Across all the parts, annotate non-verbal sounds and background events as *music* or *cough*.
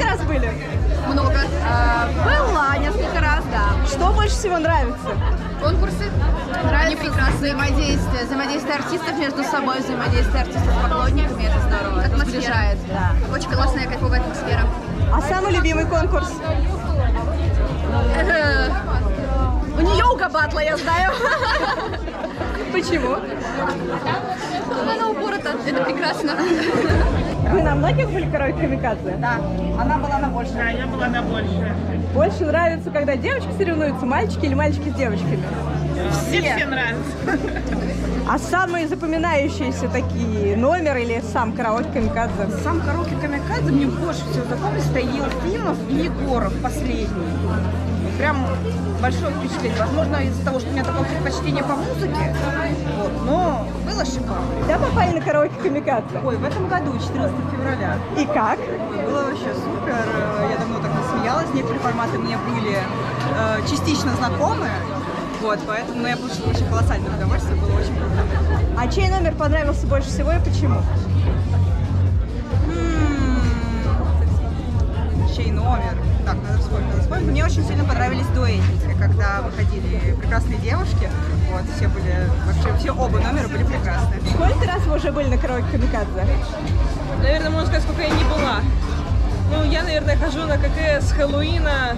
Много раз были? Много. А, была несколько раз, да. Что больше всего нравится? Конкурсы. Нравится взаимодействие. Взаимодействие артистов между собой, взаимодействие артистов с поклонниками. Это здорово. Это сближает. Да. Очень классная, кайфовая атмосфера. А самый любимый конкурс? У нее уга батла, я знаю. *laughs* Почему? Она упорота. Это прекрасно. Вы на многих были караоке камикадзе? Да. Она была на больше. Да, я была на больше. Больше нравится, когда девочки соревнуются, мальчики или мальчики с девочками? Мне все нравятся. А самые запоминающиеся такие номер или сам караоке камикадзе? Сам караоке Камикадзе мне больше всего запомнился это Елфимов и Егоров последний. Прям большое впечатление. Возможно, из-за того, что у меня такое предпочтение по музыке, вот, но было шикарно. Да, попали на караоке камикадзе? Ой, в этом году, 14 февраля. И как? Ой, было вообще супер. Я давно так насмеялась. Некоторые форматы мне были э, частично знакомы. Вот, поэтому ну, я получила очень колоссальное удовольствие, было очень круто. А чей номер понравился больше всего и почему? Чей номер? Так, надо вспомнить, надо вспомнить. Мне очень сильно понравились дуэтники, когда выходили прекрасные девушки. Вот, все были, вообще, все оба номера были прекрасные. Сколько раз вы уже были на караоке камикадзе? Наверное, можно сказать, сколько я не была. Ну, я, наверное, хожу на КК с Хэллоуина,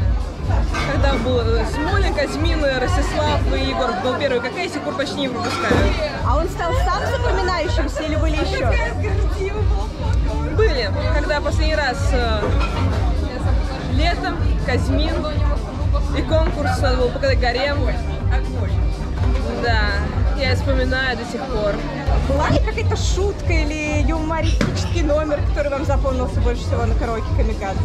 когда был э, Смолин, Казьмин, Ростислав и Егор был первый КК, и с тех пор почти не пропускаю. А он стал сам запоминающимся или были еще? Были, когда последний раз э, летом, Казьмин и конкурс надо было показать гарем. Да, я вспоминаю до сих пор. Была ли какая-то шутка или юмористический номер, который вам запомнился больше всего на караоке камикадзе?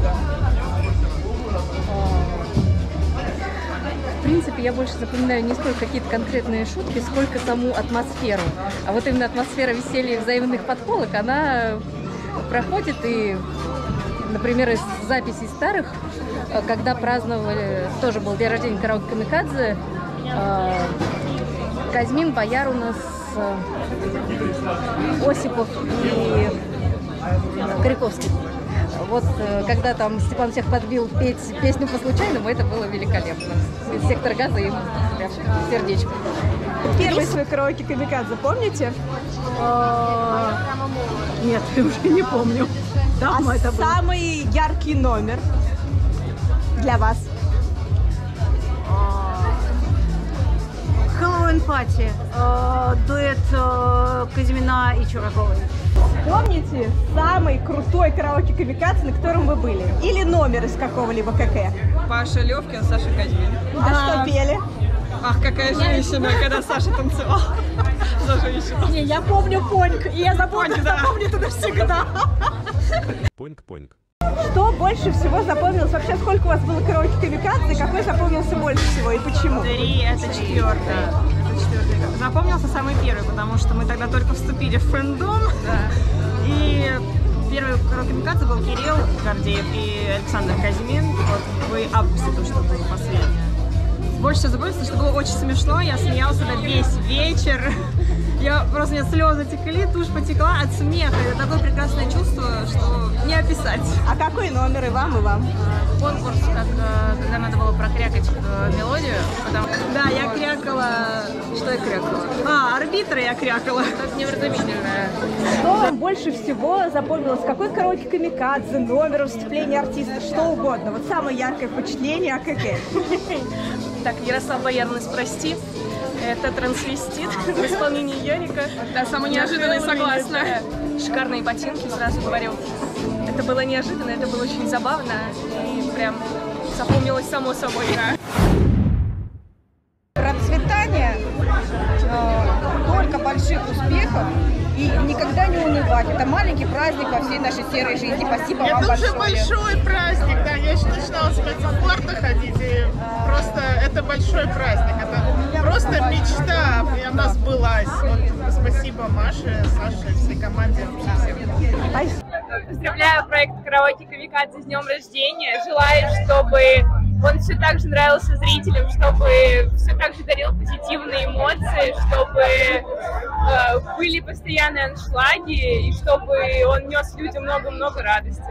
В принципе, я больше запоминаю не столько какие-то конкретные шутки, сколько саму атмосферу. А вот именно атмосфера веселья и взаимных подколок, она проходит и, например, из записей старых, э, когда праздновали, тоже был день рождения караоке Камикадзе, э, Казьмин, Бояр у нас, э, Осипов и Коряковский. Вот э, когда там Степан всех подбил петь песню по случайному, это было великолепно. Из сектора газа им прям сердечко. Первый свой караоке камикадзе помните? Нет, уже не помню. А самый яркий номер для вас? Хэллоуин пати. Дуэт э, Казимина и Чураковой. Помните самый крутой караоке камикадзе, на котором вы были? Или номер из какого-либо КК? Паша Левкин, Саша Казьмин. А что пели? Ах, какая женщина, когда Саша танцевал. За женщину. Не, я помню Поньк, и я запомню, Поньк, да. запомню это навсегда. Поинг-поинг. Что больше всего запомнилось? Вообще, сколько у вас было караоке камикадзе, какой запомнился больше всего и почему? Три, это четвертый. Это четвертый. Запомнился самый первый, потому что мы тогда только вступили в фэндом. И первый Микадзе был Кирилл Гордеев и Александр Казьмин. Вот в августе то, что было последнее. Больше всего запомнилось, что было очень смешно. Я смеялась тогда весь вечер. Я просто, у меня слезы текли, тушь потекла от смеха. Это такое прекрасное чувство, что не описать. А какой номер и вам, и вам? Конкурс, как, э, когда надо было прокрякать э, мелодию, потому Да, я крякала... Что я крякала? А, арбитра я крякала. что невразумительное. Что вам больше всего запомнилось? Какой караоке камикадзе, номер, выступление артиста, что угодно? Вот самое яркое впечатление о КК. Так, Ярослав Боярный, прости. Это трансвестит в исполнении Ярика. Да, самое неожиданное, согласна. Шикарные ботинки, сразу говорю. Это было неожиданно, это было очень забавно. И прям запомнилось само собой. процветания, э, только больших успехов и никогда не унывать. Это маленький праздник во всей нашей серой жизни. Спасибо вам Это уже большое. большой праздник, да, я еще начинала с спецспорта ходить, и просто это большой праздник, это просто мечта, и она сбылась. Вот, спасибо Маше, Саше, всей команде, вообще всем. Поздравляю проект «Караоке Камикадзе» с днем рождения. Желаю, чтобы он все так же нравился зрителям, чтобы все так же дарил позитивные эмоции, чтобы э, были постоянные аншлаги и чтобы он нес людям много-много радости.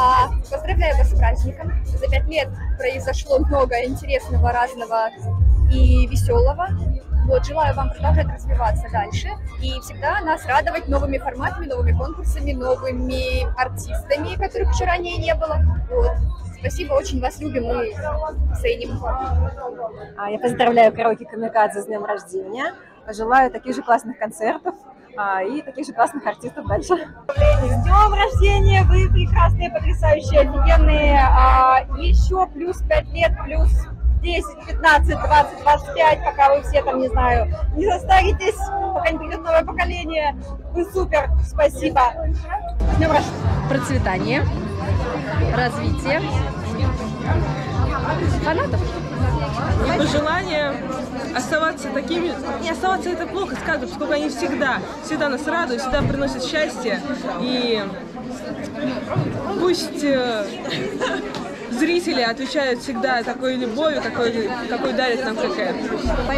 А, поздравляю вас с праздником. За пять лет произошло много интересного, разного и веселого. Вот, желаю вам продолжать развиваться дальше и всегда нас радовать новыми форматами, новыми конкурсами, новыми артистами, которых еще ранее не было. Вот. Спасибо, очень вас любим и ценим. А, Я поздравляю караоке Камикадзе с днем рождения. Желаю таких же классных концертов а, и таких же классных артистов дальше. С днем рождения! Вы прекрасные, потрясающие, офигенные. А, еще плюс 5 лет, плюс 10, 15, 20, 25, пока вы все там, не знаю, не состаритесь, пока не придет новое поколение. Вы супер, спасибо. С днем рождения! Процветание, развитие, фанатов. И пожелание оставаться такими... Не оставаться это плохо сказать, поскольку они всегда, всегда нас радуют, всегда приносят счастье. И пусть э, зрители отвечают всегда такой любовью, какой, какой дарит нам КК.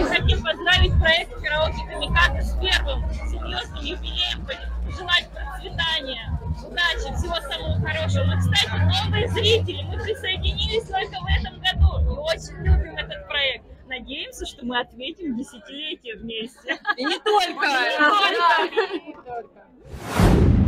Хотим поздравить проект «Караоке Камикадзе» с первым серьезным юбилеем, пожелать процветания, удачи, всего самого хорошего. Мы, кстати, новые зрители, мы присоединились только в этом году и очень любим этот проект. Надеемся, что мы ответим десятилетие вместе. И не только. И не только.